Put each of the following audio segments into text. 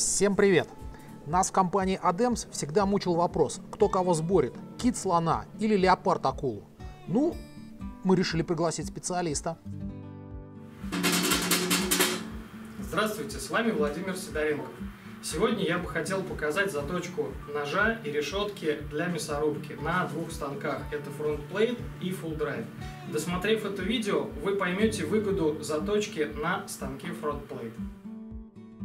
Всем привет! Нас в компании Адемс всегда мучил вопрос, кто кого сборит, кит слона или леопард акулу. Ну, мы решили пригласить специалиста. Здравствуйте, с вами Владимир Сидоренко. Сегодня я бы хотел показать заточку ножа и решетки для мясорубки на двух станках. Это фронтплейт и full drive. Досмотрев это видео, вы поймете выгоду заточки на станке фронтплейт.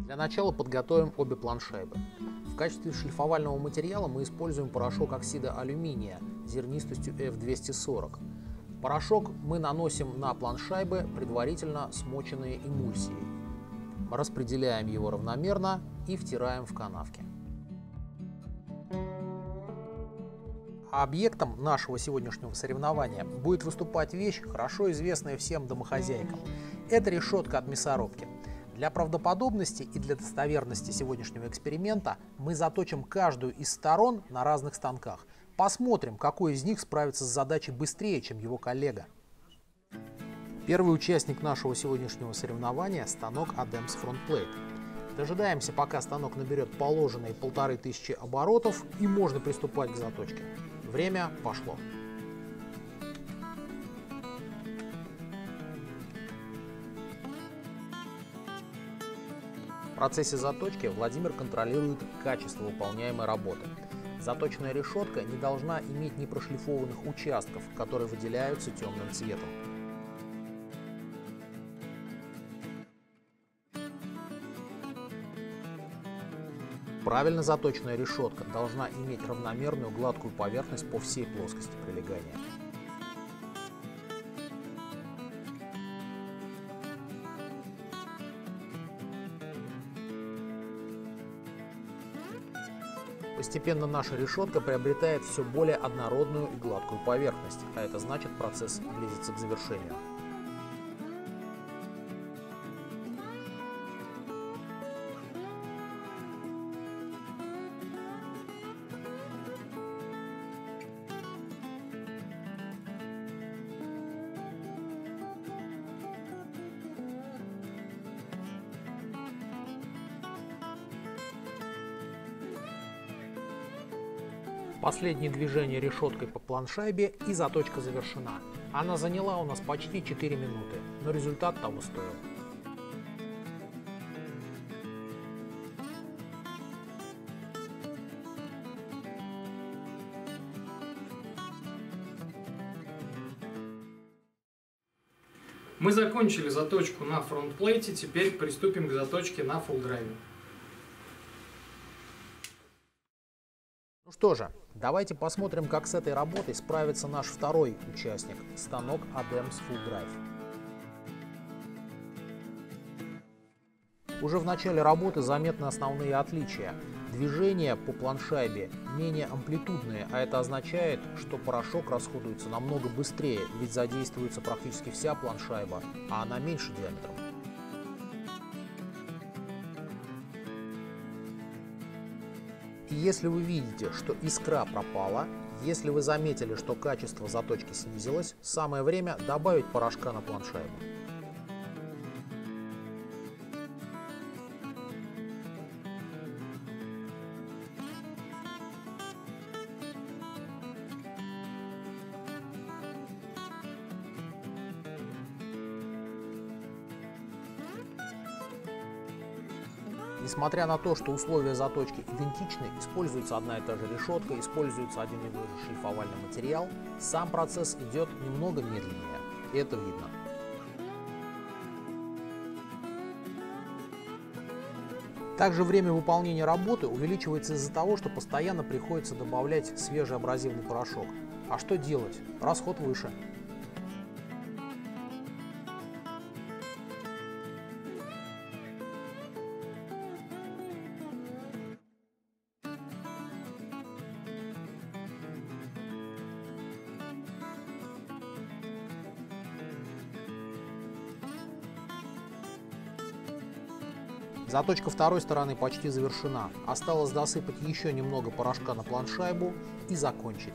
Для начала подготовим обе планшайбы. В качестве шлифовального материала мы используем порошок оксида алюминия зернистостью F240. Порошок мы наносим на планшайбы, предварительно смоченные эмульсией. Распределяем его равномерно и втираем в канавки. Объектом нашего сегодняшнего соревнования будет выступать вещь, хорошо известная всем домохозяйкам. Это решетка от мясорубки. Для правдоподобности и для достоверности сегодняшнего эксперимента мы заточим каждую из сторон на разных станках. Посмотрим, какой из них справится с задачей быстрее, чем его коллега. Первый участник нашего сегодняшнего соревнования – станок Adams Frontplate. Дожидаемся, пока станок наберет положенные полторы тысячи оборотов и можно приступать к заточке. Время пошло. В процессе заточки Владимир контролирует качество выполняемой работы. Заточенная решетка не должна иметь непрошлифованных участков, которые выделяются темным цветом. Правильно заточенная решетка должна иметь равномерную гладкую поверхность по всей плоскости прилегания. Постепенно наша решетка приобретает все более однородную и гладкую поверхность, а это значит процесс близится к завершению. Последнее движение решеткой по планшайбе и заточка завершена. Она заняла у нас почти 4 минуты, но результат того стоил. Мы закончили заточку на фронтплейте, теперь приступим к заточке на full драйве. Ну что же, давайте посмотрим, как с этой работой справится наш второй участник – станок Adams Full Drive. Уже в начале работы заметны основные отличия. Движения по планшайбе менее амплитудные, а это означает, что порошок расходуется намного быстрее, ведь задействуется практически вся планшайба, а она меньше диаметром. И если вы видите, что искра пропала, если вы заметили, что качество заточки снизилось, самое время добавить порошка на планшайбу. Несмотря на то, что условия заточки идентичны, используется одна и та же решетка, используется один и тот же шлифовальный материал, сам процесс идет немного медленнее, это видно. Также время выполнения работы увеличивается из-за того, что постоянно приходится добавлять свежий абразивный порошок. А что делать? Расход выше. Заточка второй стороны почти завершена. Осталось досыпать еще немного порошка на планшайбу и закончить.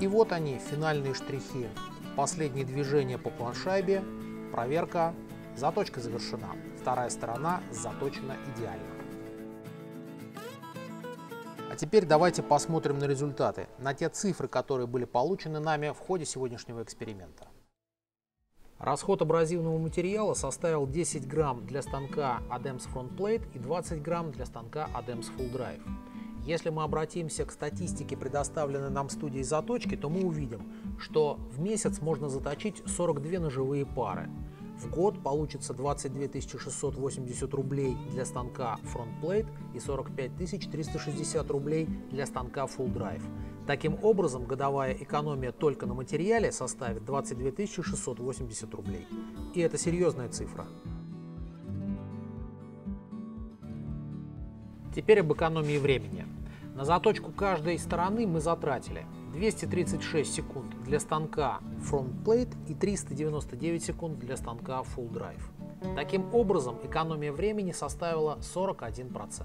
И вот они, финальные штрихи. последние движения по планшайбе проверка, заточка завершена. Вторая сторона заточена идеально. А теперь давайте посмотрим на результаты, на те цифры, которые были получены нами в ходе сегодняшнего эксперимента. Расход абразивного материала составил 10 грамм для станка ADEMS Front Plate и 20 грамм для станка ADEMS Full Drive. Если мы обратимся к статистике, предоставленной нам студией заточки, то мы увидим, что в месяц можно заточить 42 ножевые пары. В год получится 22 680 рублей для станка Front Plate и 45 360 рублей для станка Full Drive. Таким образом, годовая экономия только на материале составит 22 680 рублей. И это серьезная цифра. Теперь об экономии времени. На заточку каждой стороны мы затратили 236 секунд для станка Front Plate и 399 секунд для станка Full Drive. Таким образом, экономия времени составила 41%.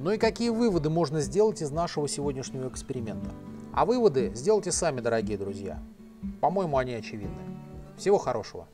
Ну и какие выводы можно сделать из нашего сегодняшнего эксперимента? А выводы сделайте сами, дорогие друзья. По-моему, они очевидны. Всего хорошего.